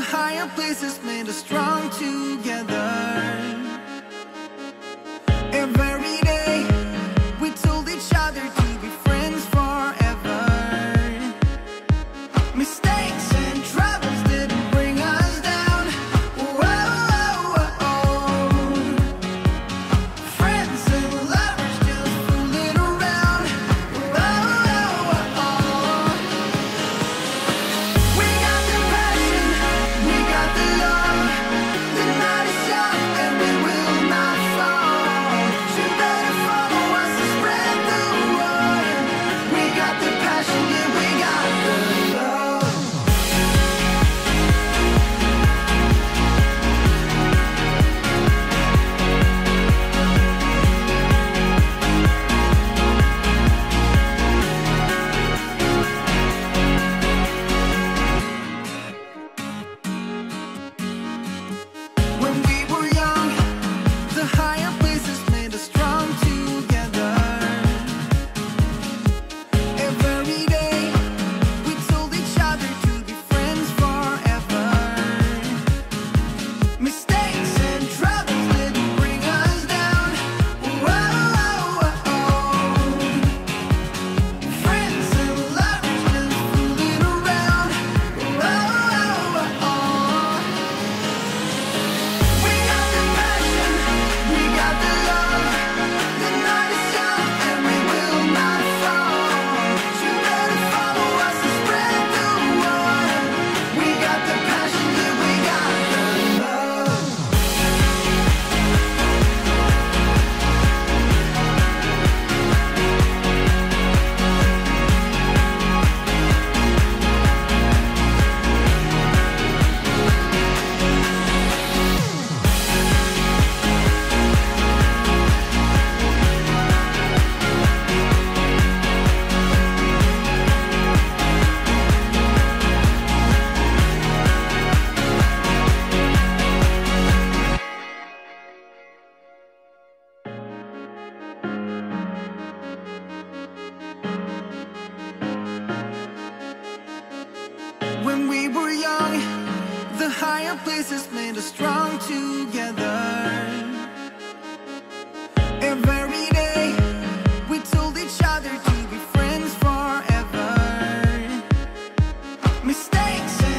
higher places made us strong together. the higher places made us strong together. Every day we told each other to be friends forever. Mistakes